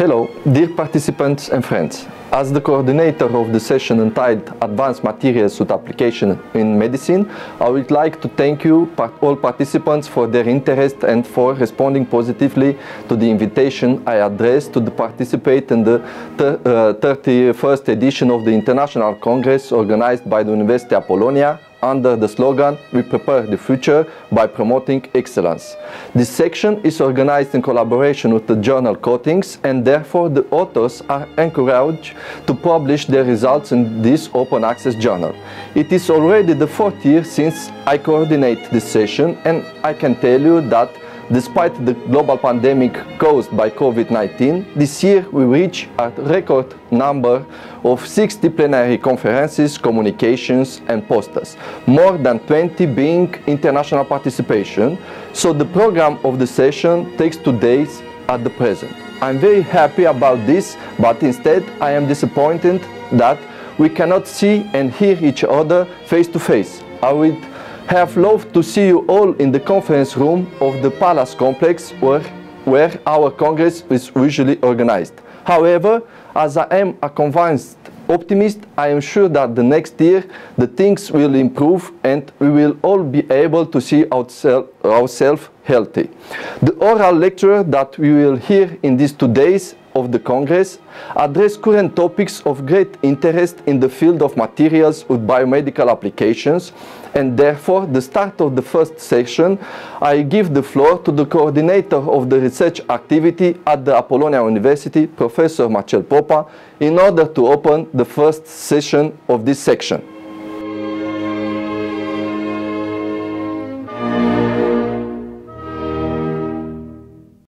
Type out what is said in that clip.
Hello, dear participants and friends. As the coordinator of the session entitled Advanced Materials with Application in Medicine, I would like to thank you, all participants, for their interest and for responding positively to the invitation I addressed to participate in the uh, 31st edition of the International Congress organized by the University of Apollonia under the slogan We Prepare the Future by Promoting Excellence. This section is organized in collaboration with the journal Coatings and therefore the authors are encouraged to publish their results in this open access journal. It is already the fourth year since I coordinate this session and I can tell you that Despite the global pandemic caused by COVID-19, this year we reached a record number of 60 plenary conferences, communications and posters, more than 20 being international participation, so the program of the session takes two days at the present. I'm very happy about this, but instead I am disappointed that we cannot see and hear each other face to face. I would have loved to see you all in the conference room of the Palace complex where, where our Congress is usually organized. However, as I am a convinced optimist, I am sure that the next year the things will improve and we will all be able to see ourselves healthy. The oral lecture that we will hear in these two days of the Congress address current topics of great interest in the field of materials with biomedical applications and therefore the start of the first session I give the floor to the coordinator of the research activity at the Apollonia University, Professor Marcel Popa, in order to open the first session of this section.